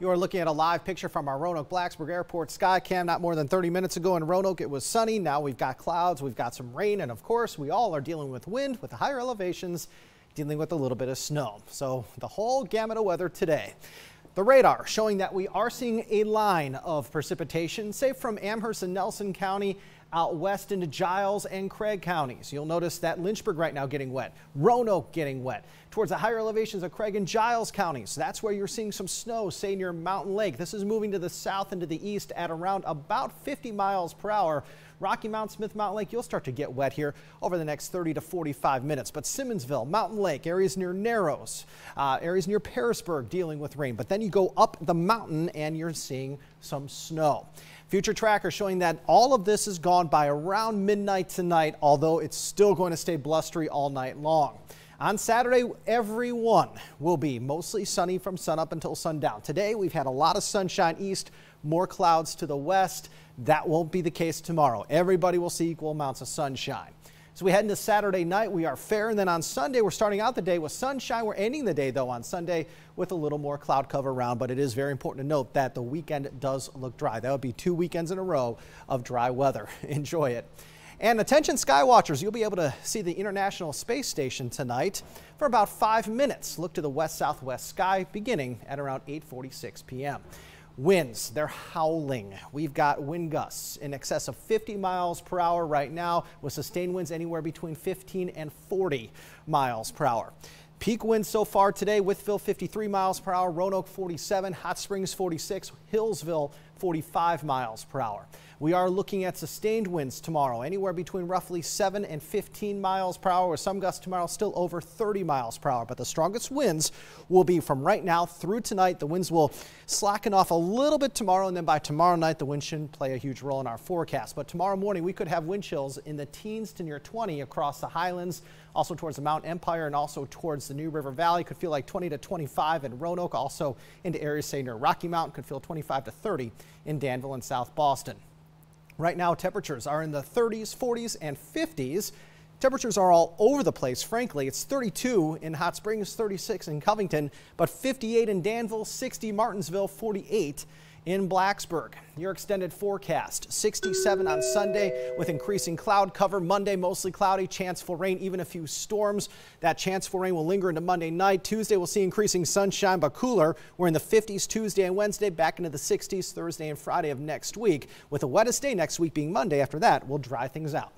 You are looking at a live picture from our Roanoke Blacksburg Airport sky cam not more than 30 minutes ago in Roanoke. It was sunny. Now we've got clouds, we've got some rain, and of course, we all are dealing with wind with the higher elevations, dealing with a little bit of snow. So the whole gamut of weather today. The radar showing that we are seeing a line of precipitation, say from Amherst and Nelson County out west into Giles and Craig counties. You'll notice that Lynchburg right now getting wet, Roanoke getting wet, towards the higher elevations of Craig and Giles counties. That's where you're seeing some snow, say near Mountain Lake. This is moving to the south and to the east at around about 50 miles per hour. Rocky Mount, Smith Mountain Lake, you'll start to get wet here over the next 30 to 45 minutes. But Simmonsville, Mountain Lake, areas near Narrows, uh, areas near Pearisburg dealing with rain. But then you go up the mountain and you're seeing some snow. Future tracker showing that all of this is gone by around midnight tonight, although it's still going to stay blustery all night long. On Saturday, everyone will be mostly sunny from sunup until sundown. Today, we've had a lot of sunshine east, more clouds to the west. That won't be the case tomorrow. Everybody will see equal amounts of sunshine. So we head into Saturday night. We are fair. And then on Sunday, we're starting out the day with sunshine. We're ending the day, though, on Sunday with a little more cloud cover around. But it is very important to note that the weekend does look dry. That would be two weekends in a row of dry weather. Enjoy it. And attention skywatchers, you'll be able to see the International Space Station tonight for about five minutes. Look to the west-southwest sky beginning at around 8.46 p.m. Winds, they're howling. We've got wind gusts in excess of 50 miles per hour right now with sustained winds anywhere between 15 and 40 miles per hour. Peak winds so far today, Wytheville 53 miles per hour, Roanoke 47, Hot Springs 46, Hillsville 45 miles per hour. We are looking at sustained winds tomorrow, anywhere between roughly 7 and 15 miles per hour, with some gusts tomorrow still over 30 miles per hour. But the strongest winds will be from right now through tonight. The winds will slacken off a little bit tomorrow, and then by tomorrow night, the wind shouldn't play a huge role in our forecast. But tomorrow morning, we could have wind chills in the teens to near 20 across the highlands, also towards the Mountain Empire, and also towards the New River Valley. Could feel like 20 to 25 in Roanoke, also into areas, say, near Rocky Mount, could feel 25 to 30 in Danville and South Boston. Right now, temperatures are in the 30s, 40s, and 50s. Temperatures are all over the place, frankly. It's 32 in Hot Springs, 36 in Covington, but 58 in Danville, 60 Martinsville, 48 in Blacksburg. Your extended forecast 67 on Sunday with increasing cloud cover. Monday mostly cloudy, chance for rain, even a few storms. That chance for rain will linger into Monday night. Tuesday we'll see increasing sunshine but cooler. We're in the 50s Tuesday and Wednesday, back into the 60s Thursday and Friday of next week. With the wettest day next week being Monday. After that, we'll dry things out.